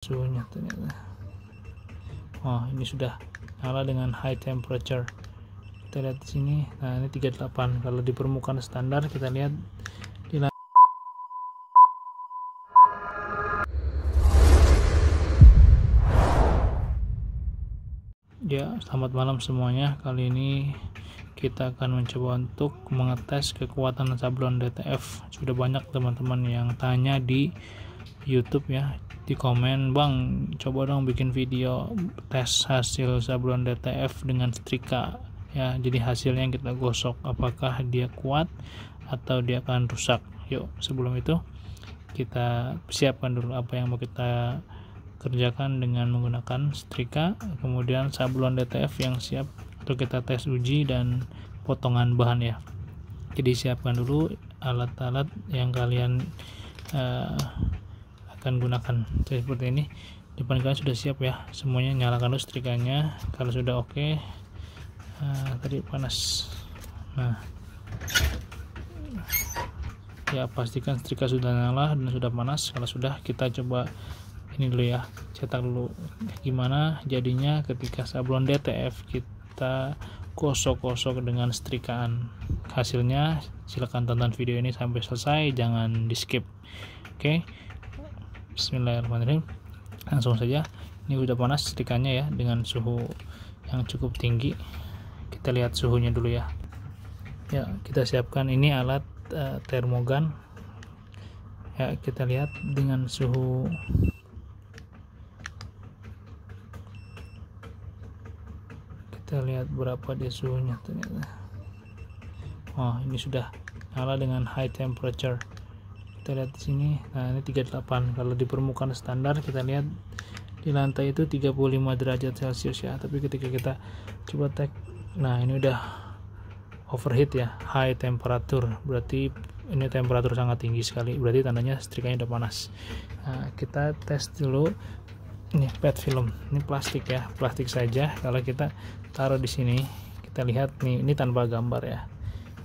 suhunya ternyata oh ini sudah nyala dengan high temperature. Kita lihat di sini. Nah ini 38 kalau di permukaan standar kita lihat ya selamat malam semuanya. Kali ini kita akan mencoba untuk mengetes kekuatan sablon DTF sudah banyak teman-teman yang tanya di YouTube ya di komen bang coba dong bikin video tes hasil sablon DTF dengan setrika. Ya jadi hasilnya kita gosok apakah dia kuat atau dia akan rusak. Yuk sebelum itu kita siapkan dulu apa yang mau kita kerjakan dengan menggunakan setrika kemudian sablon DTF yang siap untuk kita tes uji dan potongan bahan ya. Jadi siapkan dulu alat-alat yang kalian uh, akan gunakan. Jadi seperti ini. Depan kalian sudah siap ya. Semuanya nyalakan dulu setrikanya. Kalau sudah oke okay, uh, tadi panas. Nah. Ya pastikan setrika sudah nyala dan sudah panas. Kalau sudah kita coba ini dulu ya. Cetak dulu. Gimana jadinya ketika sablon DTF kita gosok-gosok dengan setrikaan? Hasilnya silahkan tonton video ini sampai selesai. Jangan di skip. Oke? okay? Bismillahirrahmanirrahim. Langsung saja. Ini udah panas setrikanya ya dengan suhu yang cukup tinggi. Kita lihat suhunya dulu ya. Ya kita siapkan ini alat uh, termogan. Ya kita lihat dengan suhu kita lihat berapa dia suhunya ternyata. Oh ini sudah nyala dengan high temperature kita lihat di sini. Nah ini 38 kalau di permukaan standar kita lihat di lantai itu 35 derajat celcius ya. Tapi ketika kita coba tek nah ini udah overheat ya high temperature. Berarti ini temperatur sangat tinggi sekali. Berarti tandanya setrikanya udah panas. Nah, kita tes dulu ini pet film. Ini plastik ya plastik saja. Kalau kita taruh di sini kita lihat nih ini tanpa gambar ya.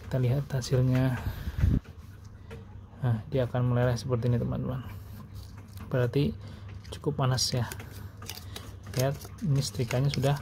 Kita lihat hasilnya nah dia akan meleleh seperti ini teman-teman. Berarti cukup panas ya. Lihat ini setrikanya sudah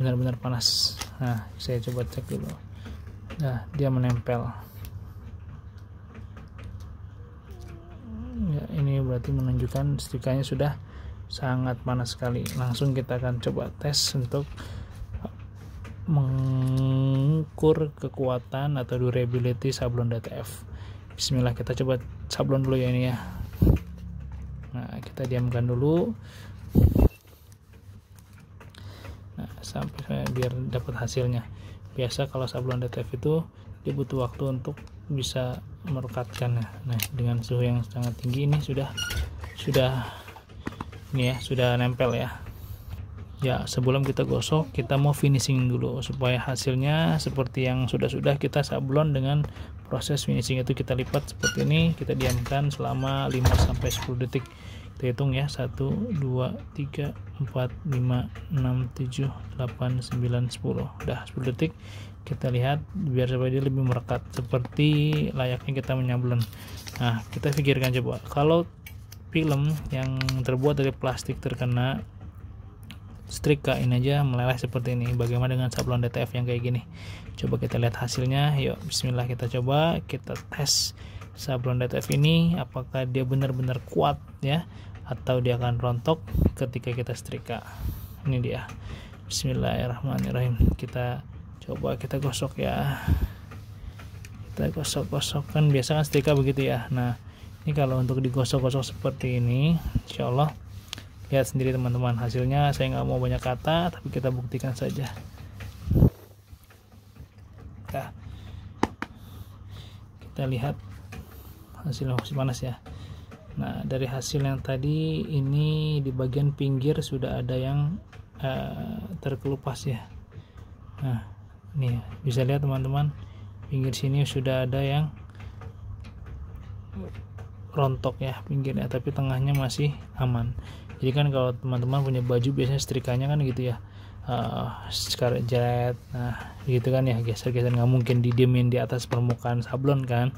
benar-benar panas. Nah saya coba cek dulu. Nah dia menempel. Ya ini berarti menunjukkan setrikanya sudah sangat panas sekali. Langsung kita akan coba tes untuk mengukur kekuatan atau durability sablon DTF bismillah kita coba sablon dulu ya ini ya. Nah kita diamkan dulu. Nah sampai biar dapat hasilnya. Biasa kalau sablon DTF itu dia butuh waktu untuk bisa merekatkannya nah dengan suhu yang sangat tinggi ini sudah sudah ini ya sudah nempel ya ya sebelum kita gosok kita mau finishing dulu supaya hasilnya seperti yang sudah-sudah kita sablon dengan proses finishing itu kita lipat seperti ini kita diamkan selama 5-10 detik. Kita hitung ya 1 2 3 4 5 6 7 8 9 10 udah 10 detik kita lihat biar supaya dia lebih merekat seperti layaknya kita menyablon. Nah kita pikirkan coba. Kalau film yang terbuat dari plastik terkena setrika ini aja meleleh seperti ini. Bagaimana dengan sablon DTF yang kayak gini? Coba kita lihat hasilnya. Yuk bismillah kita coba. Kita tes sablon DTF ini apakah dia benar-benar kuat ya? Atau dia akan rontok ketika kita setrika ini dia. Bismillahirrahmanirrahim. Kita coba kita gosok ya. Kita gosok-gosok kan biasa kan setrika begitu ya? Nah ini kalau untuk digosok-gosok seperti ini insya Allah lihat sendiri teman-teman. Hasilnya saya nggak mau banyak kata tapi kita buktikan saja. Nah, kita lihat hasilnya masih panas ya. Nah dari hasil yang tadi ini di bagian pinggir sudah ada yang uh, terkelupas ya. Nah ini ya, bisa lihat teman-teman pinggir sini sudah ada yang rontok ya pinggirnya tapi tengahnya masih aman jadi kan kalau teman-teman punya baju biasanya setrikanya kan gitu ya. Uh, sekarang jeret nah gitu kan ya geser-geser. Nggak mungkin didiemin di atas permukaan sablon kan.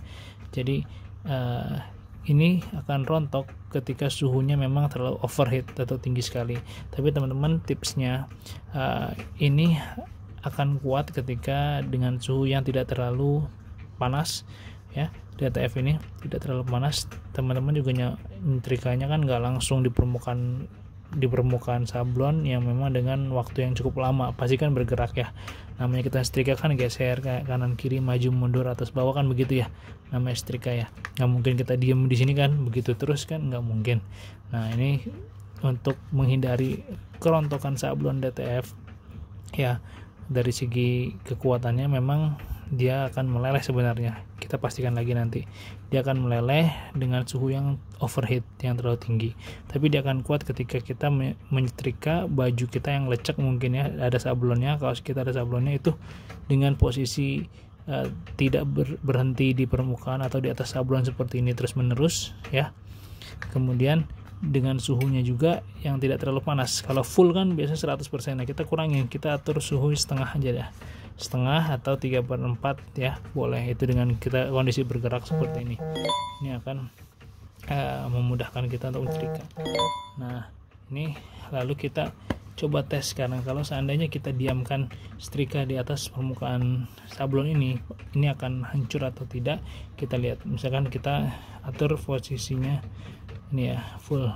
Jadi uh, ini akan rontok ketika suhunya memang terlalu overheat atau tinggi sekali. Tapi teman-teman tipsnya uh, ini akan kuat ketika dengan suhu yang tidak terlalu panas ya. DTF ini tidak terlalu panas. Teman-teman juga nyetrikanya kan nggak langsung di permukaan di permukaan sablon yang memang dengan waktu yang cukup lama. Pasti kan bergerak ya. Namanya kita setrika kan geser kayak kanan kiri maju mundur atas bawah kan begitu ya. Namanya setrika ya. Nggak mungkin kita diem di sini kan. Begitu terus kan nggak mungkin. Nah ini untuk menghindari kerontokan sablon DTF ya dari segi kekuatannya memang dia akan meleleh sebenarnya kita pastikan lagi nanti. Dia akan meleleh dengan suhu yang overheat yang terlalu tinggi. Tapi dia akan kuat ketika kita menyetrika baju kita yang lecek mungkin ya ada sablonnya. Kalau kita ada sablonnya itu dengan posisi uh, tidak ber, berhenti di permukaan atau di atas sablon seperti ini terus menerus ya. Kemudian dengan suhunya juga yang tidak terlalu panas. Kalau full kan biasanya 100% nah kita kurangin kita atur suhu setengah aja ya setengah atau 3 per 4 ya boleh. Itu dengan kita kondisi bergerak seperti ini. Ini akan uh, memudahkan kita untuk menyetrika nah ini lalu kita coba tes sekarang. Kalau seandainya kita diamkan setrika di atas permukaan sablon ini ini akan hancur atau tidak kita lihat. Misalkan kita atur posisinya ini ya full.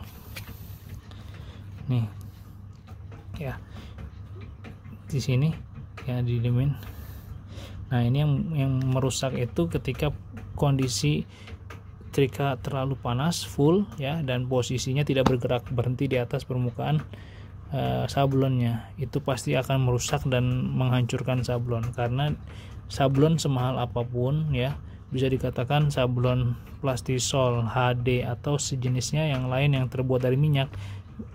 Nih. Ya. Di sini ya di diemin nah ini yang yang merusak itu ketika kondisi trika terlalu panas full ya dan posisinya tidak bergerak berhenti di atas permukaan uh, sablonnya. Itu pasti akan merusak dan menghancurkan sablon. Karena sablon semahal apa pun ya bisa dikatakan sablon plastisol HD atau sejenisnya yang lain yang terbuat dari minyak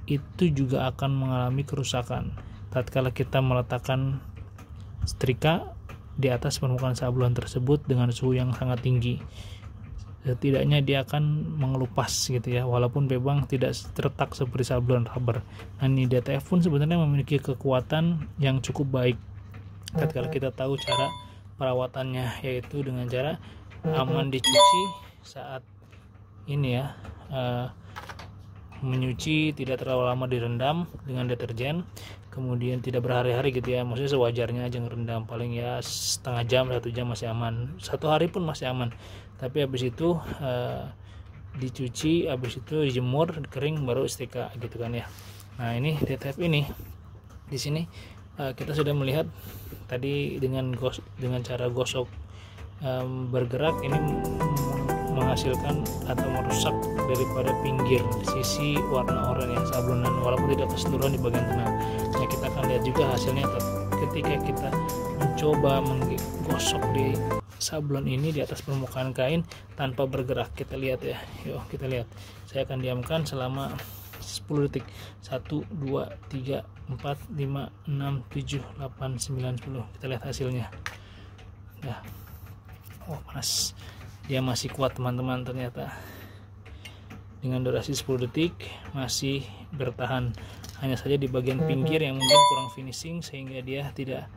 itu juga akan mengalami kerusakan. Tatkala kita meletakkan setrika di atas permukaan sablon tersebut dengan suhu yang sangat tinggi. Setidaknya dia akan mengelupas gitu ya walaupun memang tidak terletak seperti sablon rubber. Nah ini DTF pun sebenarnya memiliki kekuatan yang cukup baik. Ketika kita tahu cara perawatannya yaitu dengan cara aman dicuci saat ini ya uh, menyuci tidak terlalu lama direndam dengan deterjen kemudian tidak berhari-hari gitu ya maksudnya sewajarnya aja ngerendam paling ya setengah jam satu jam masih aman. Satu hari pun masih aman. Tapi habis itu uh, dicuci habis itu dijemur kering baru setrika gitu kan ya. Nah ini DTF ini di sini uh, kita sudah melihat tadi dengan gos dengan cara gosok um, bergerak ini menghasilkan atau merusak daripada pinggir sisi warna oranye sablonan. Walaupun tidak keseluruhan di bagian tengah. Nah kita akan lihat juga hasilnya. Ketika kita mencoba menggosok di sablon ini di atas permukaan kain tanpa bergerak. Kita lihat ya. Yuk kita lihat. Saya akan diamkan selama 10 detik. 1 2 3 4 5 6 7 8 9 10 kita lihat hasilnya. Ya oh panas dia masih kuat teman-teman ternyata. Dengan durasi 10 detik masih bertahan. Hanya saja di bagian pinggir yang mungkin kurang finishing sehingga dia tidak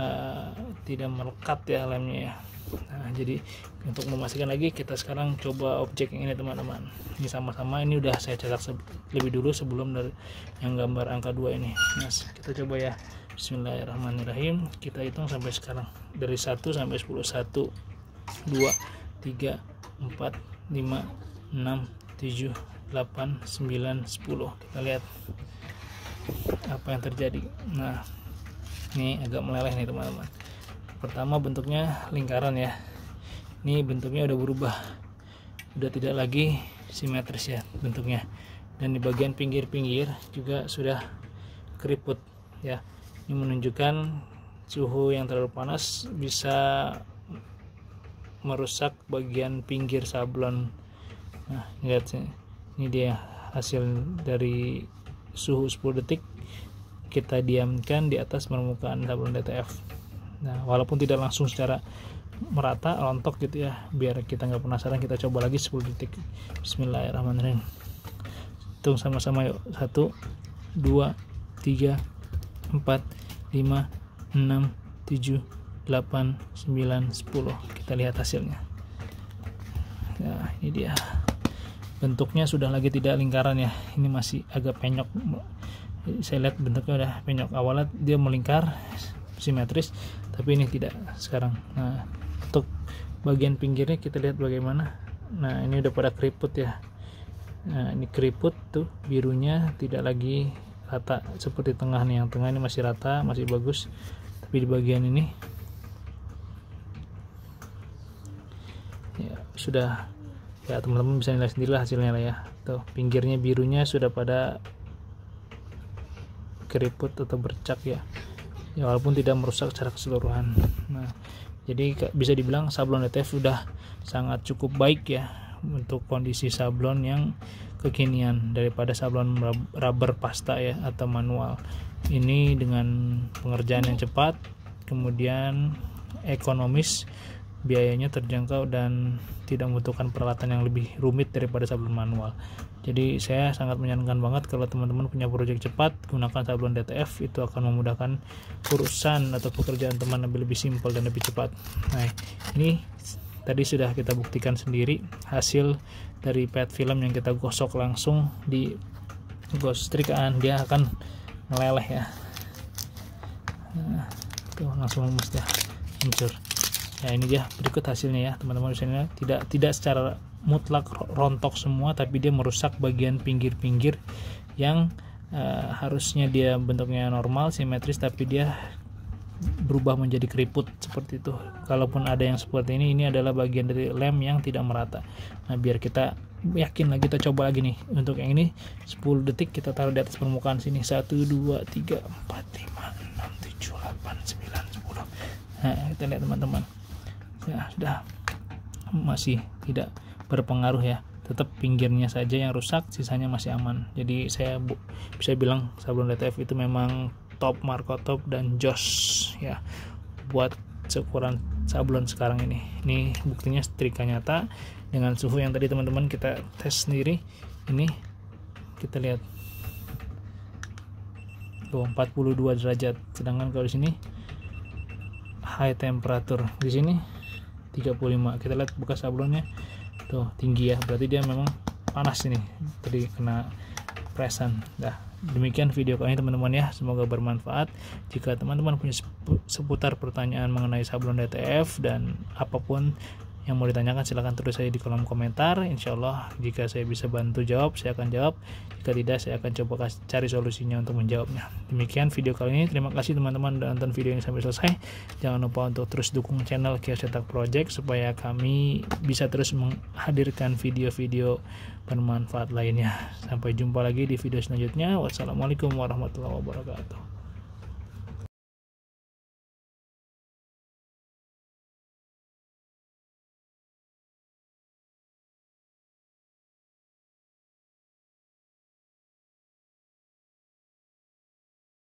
uh, tidak melekat ya lemnya ya. Nah jadi untuk memastikan lagi kita sekarang coba objek yang ini teman-teman. Ini sama-sama ini udah saya cetak lebih dulu sebelum dari yang gambar angka 2 ini. Nah kita coba ya. Bismillahirrahmanirrahim. Kita hitung sampai sekarang. Dari 1 sampai 10 1 2 3 4 5 6 7 8 9 10 kita lihat apa yang terjadi. Nah ini agak meleleh nih teman-teman. Pertama bentuknya lingkaran ya. Ini bentuknya udah berubah. Udah tidak lagi simetris ya bentuknya. Dan di bagian pinggir-pinggir juga sudah keriput ya. Ini menunjukkan suhu yang terlalu panas bisa merusak bagian pinggir sablon. Nah lihat ini dia hasil dari suhu 10 detik. Kita diamkan di atas permukaan sablon DTF nah walaupun tidak langsung secara merata rontok gitu ya biar kita nggak penasaran kita coba lagi 10 detik. Bismillahirrahmanirrahim. Hitung sama-sama yuk. 1 2 3 4 5 6 7 8 9 10 kita lihat hasilnya. Nah ini dia. Bentuknya sudah lagi tidak lingkaran ya. Ini masih agak penyok. Saya lihat bentuknya udah penyok. Awalnya dia melingkar simetris tapi ini tidak sekarang. Nah untuk bagian pinggirnya kita lihat bagaimana. Nah ini udah pada keriput ya. Nah ini keriput tuh birunya tidak lagi rata seperti tengah nih. Yang tengah ini masih rata masih bagus. Tapi di bagian ini ya sudah ya teman-teman bisa nilai sendiri lah hasilnya lah ya. Tuh pinggirnya birunya sudah pada keriput atau bercak ya. Ya walaupun tidak merusak secara keseluruhan. Nah jadi bisa dibilang sablon ETF sudah sangat cukup baik ya untuk kondisi sablon yang kekinian daripada sablon rubber pasta ya atau manual. Ini dengan pengerjaan yang cepat kemudian ekonomis biayanya terjangkau dan tidak membutuhkan peralatan yang lebih rumit daripada sablon manual. Jadi saya sangat menyarankan banget kalau teman-teman punya proyek cepat gunakan sablon DTF itu akan memudahkan urusan atau pekerjaan teman lebih lebih simpel dan lebih cepat. Nah ini tadi sudah kita buktikan sendiri hasil dari pet film yang kita gosok langsung di gos setrikaan dia akan meleleh ya. Nah, tuh langsung mesti hancur ya ini dia berikut hasilnya ya teman-teman. Misalnya tidak tidak secara mutlak rontok semua tapi dia merusak bagian pinggir-pinggir yang uh, harusnya dia bentuknya normal simetris tapi dia berubah menjadi keriput seperti itu. Kalaupun ada yang seperti ini ini adalah bagian dari lem yang tidak merata. Nah biar kita yakin lagi kita coba lagi nih. Untuk yang ini 10 detik kita taruh di atas permukaan sini. 1 2 3 4 5 6 7 8 9 10 nah kita lihat teman-teman ya sudah. Masih tidak berpengaruh ya. Tetap pinggirnya saja yang rusak sisanya masih aman. Jadi saya bu, bisa bilang sablon DTF itu memang top Marco top dan Jos ya. Buat seukuran sablon sekarang ini. Ini buktinya setrika nyata. Dengan suhu yang tadi teman-teman kita tes sendiri. Ini kita lihat. Tuh 42 derajat. Sedangkan kalau di sini high temperature. Di sini 35 kita lihat bekas sablonnya. Tuh tinggi ya. Berarti dia memang panas ini. Tadi kena presan. Dah demikian video kali ini teman-teman ya. Semoga bermanfaat. Jika teman-teman punya seputar pertanyaan mengenai sablon DTF dan apa pun yang mau ditanyakan silahkan tulis saya di kolom komentar. Insya Allah jika saya bisa bantu jawab saya akan jawab. Jika tidak saya akan coba cari solusinya untuk menjawabnya. Demikian video kali ini. Terima kasih teman-teman sudah nonton video ini sampai selesai. Jangan lupa untuk terus dukung channel Kios Cetak Project supaya kami bisa terus menghadirkan video-video bermanfaat lainnya. Sampai jumpa lagi di video selanjutnya. Wassalamualaikum warahmatullahi wabarakatuh